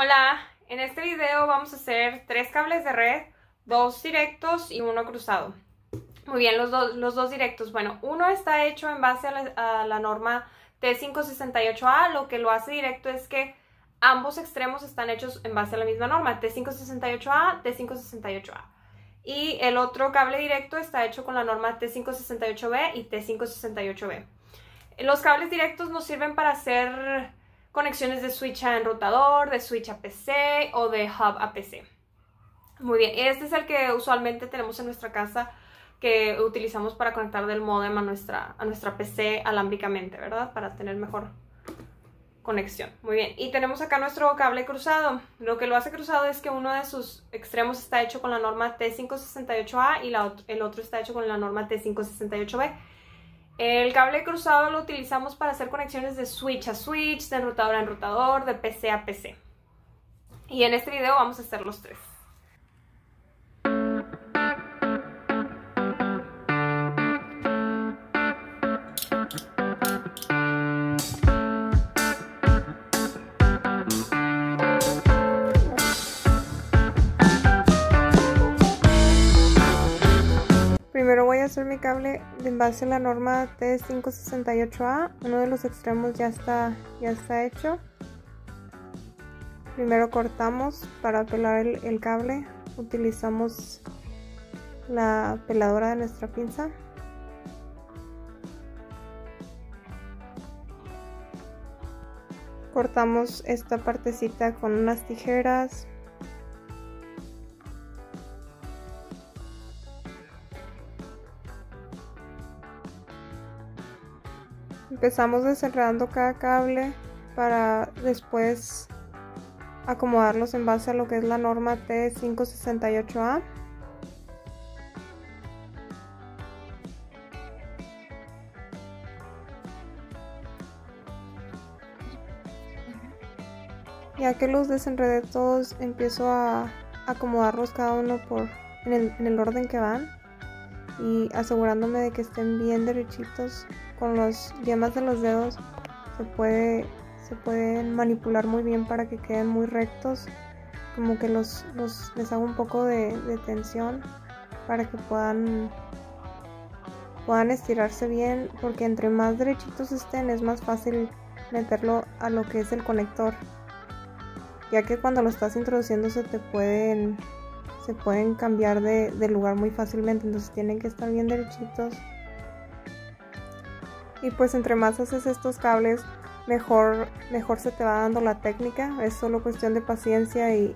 Hola, en este video vamos a hacer tres cables de red, dos directos y uno cruzado. Muy bien, los, los dos directos. Bueno, uno está hecho en base a la norma T568A. Lo que lo hace directo es que ambos extremos están hechos en base a la misma norma, T568A, T568A. Y el otro cable directo está hecho con la norma T568B y T568B. Los cables directos nos sirven para hacer conexiones de switch a enrutador, de switch a PC o de hub a PC. Muy bien, este es el que usualmente tenemos en nuestra casa que utilizamos para conectar del modem a nuestra, a nuestra PC alámbricamente, ¿verdad? Para tener mejor conexión. Muy bien, y tenemos acá nuestro cable cruzado. Lo que lo hace cruzado es que uno de sus extremos está hecho con la norma T568A y el otro está hecho con la norma T568B. El cable cruzado lo utilizamos para hacer conexiones de switch a switch, de enrutador a enrutador, de PC a PC. Y en este video vamos a hacer los tres. Mi cable en base a la norma T568A. Uno de los extremos ya está, ya está hecho. Primero cortamos para pelar el, el cable. Utilizamos la peladora de nuestra pinza. Cortamos esta partecita con unas tijeras Empezamos desenredando cada cable para después acomodarlos en base a lo que es la norma T568A. Ya que los desenredé todos, empiezo a acomodarlos cada uno por en el, en el orden que van y asegurándome de que estén bien derechitos con los yemas de los dedos se puede se pueden manipular muy bien para que queden muy rectos como que los, los les hago un poco de, tensión para que puedan puedan estirarse bien porque entre más derechitos estén es más fácil meterlo a lo que es el conector ya que cuando lo estás introduciendo se te pueden se pueden cambiar de lugar muy fácilmente. Entonces tienen que estar bien derechitos y pues entre más haces estos cables mejor, mejor se te va dando la técnica, es solo cuestión de paciencia y,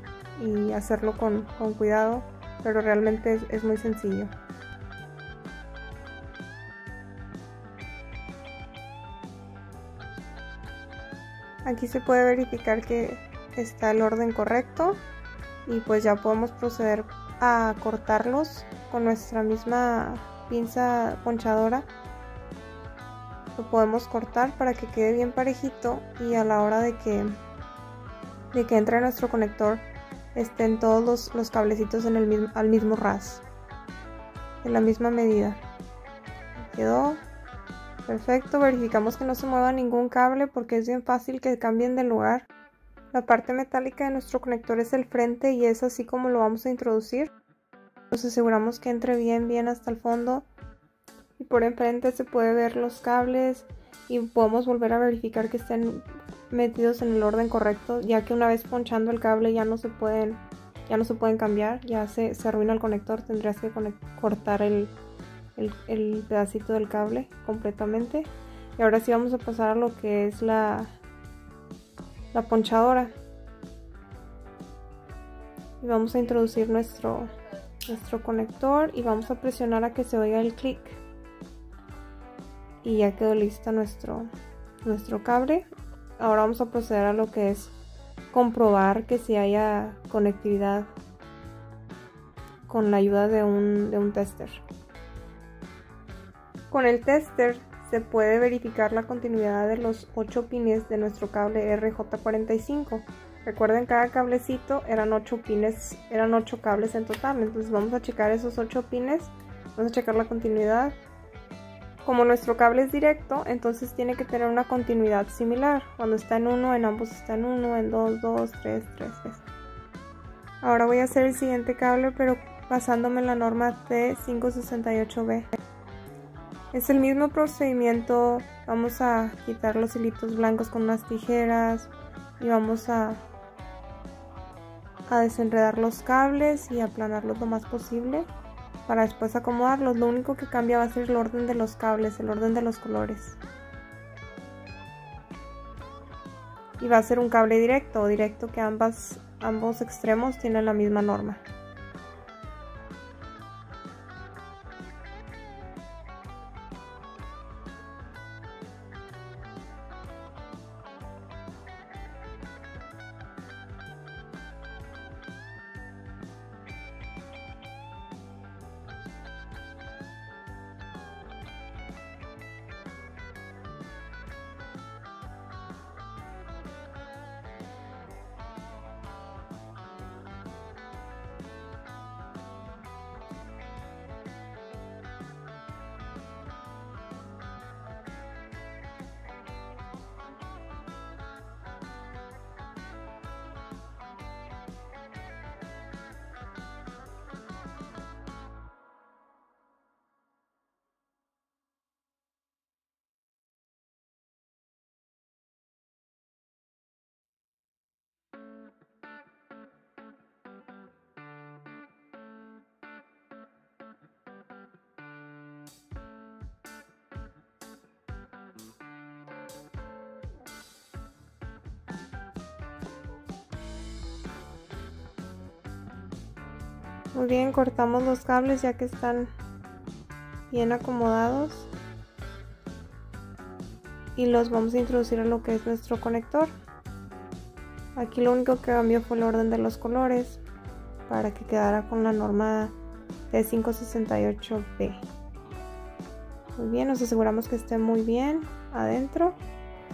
hacerlo con, con, cuidado, pero realmente es, es muy sencillo. Aquí se puede verificar que está el orden correcto y pues ya podemos proceder a cortarlos con nuestra misma pinza ponchadora lo podemos cortar para que quede bien parejito y a la hora de que de que entre nuestro conector estén todos los, los cablecitos en el mismo, al mismo ras en la misma medida. Quedó perfecto. Verificamos que no se mueva ningún cable porque es bien fácil que cambien de lugar. La parte metálica de nuestro conector es el frente y es así como lo vamos a introducir. Nos aseguramos que entre bien bien hasta el fondo por enfrente se puede ver los cables y podemos volver a verificar que estén metidos en el orden correcto ya que una vez ponchando el cable ya no se pueden ya no se pueden cambiar ya se, se arruina el conector tendrías que cortar el, el, el pedacito del cable completamente. Y ahora sí vamos a pasar a lo que es la la ponchadora. Y vamos a introducir nuestro nuestro conector y vamos a presionar a que se oiga el clic y ya quedó listo nuestro, nuestro cable. Ahora vamos a proceder a lo que es comprobar que si haya conectividad con la ayuda de un, de un tester. Con el tester se puede verificar la continuidad de los 8 pines de nuestro cable RJ45. Recuerden cada cablecito eran 8 pines, eran 8 cables en total. Entonces vamos a checar esos 8 pines, vamos a checar la continuidad como nuestro cable es directo, entonces tiene que tener una continuidad similar. Cuando está en 1, en ambos está en 1, en 2, 2, 3, 3, 3. Ahora voy a hacer el siguiente cable, pero basándome en la norma T568B. Es el mismo procedimiento, vamos a quitar los hilitos blancos con unas tijeras y vamos a, a desenredar los cables y aplanarlos lo más posible para después acomodarlos. Lo único que cambia va a ser el orden de los cables, el orden de los colores. Y va a ser un cable directo, directo que ambas, ambos extremos tienen la misma norma. Muy bien, cortamos los cables ya que están bien acomodados. Y los vamos a introducir en lo que es nuestro conector. Aquí lo único que cambió fue el orden de los colores para que quedara con la norma de 568B. Muy bien, nos aseguramos que esté muy bien adentro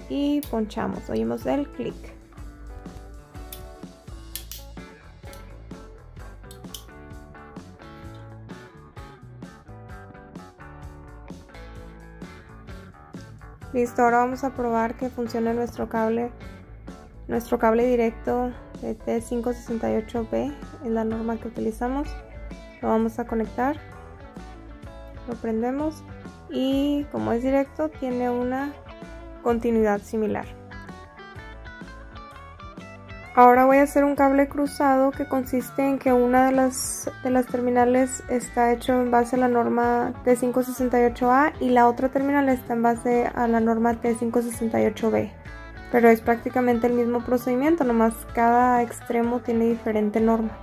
y ponchamos. Oímos el clic. Listo, ahora vamos a probar que funcione nuestro cable, nuestro cable directo de T568B, es la norma que utilizamos. Lo vamos a conectar, lo prendemos y como es directo tiene una continuidad similar. Ahora voy a hacer un cable cruzado que consiste en que una de las, de las terminales está hecho en base a la norma T568A y la otra terminal está en base a la norma T568B. Pero es prácticamente el mismo procedimiento, nomás cada extremo tiene diferente norma.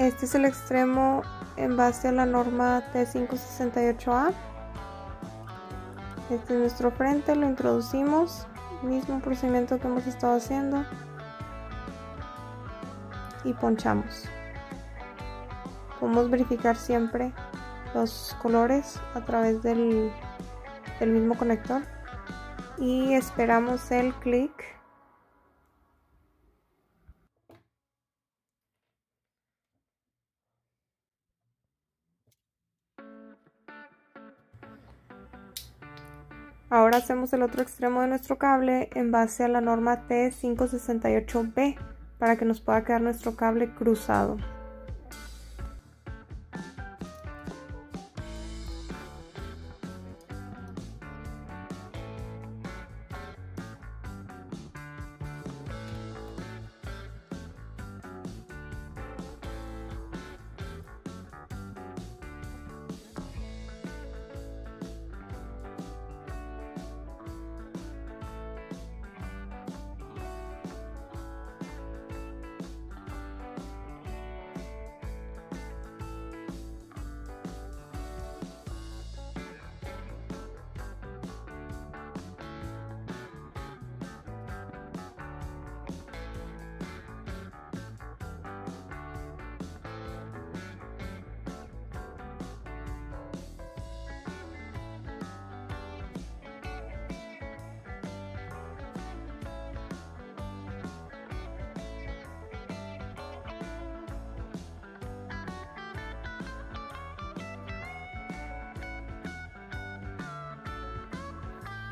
Este es el extremo en base a la norma T568A. Este es nuestro frente, lo introducimos, mismo procedimiento que hemos estado haciendo y ponchamos. Podemos verificar siempre los colores a través del, del mismo conector y esperamos el clic Ahora hacemos el otro extremo de nuestro cable en base a la norma T568B para que nos pueda quedar nuestro cable cruzado.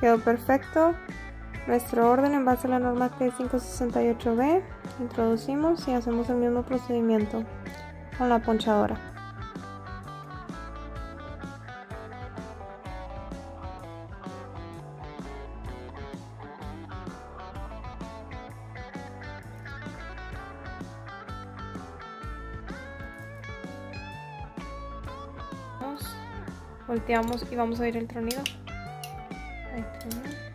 Quedó perfecto. Nuestro orden en base a la norma T568B. Introducimos y hacemos el mismo procedimiento con la ponchadora. volteamos y vamos a ir el tronido. California.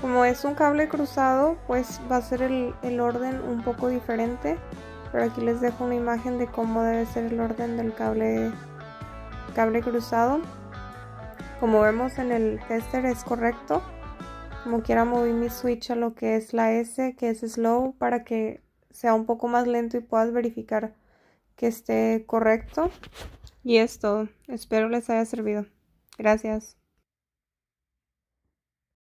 Como es un cable cruzado, pues va a ser el, orden un poco diferente. Pero aquí les dejo una imagen de cómo debe ser el orden del cable, cable cruzado. Como vemos en el tester es correcto. Como quiera moví mi switch a lo que es la S, que es slow, para que sea un poco más lento y puedas verificar que esté correcto. Y es todo. Espero les haya servido. Gracias.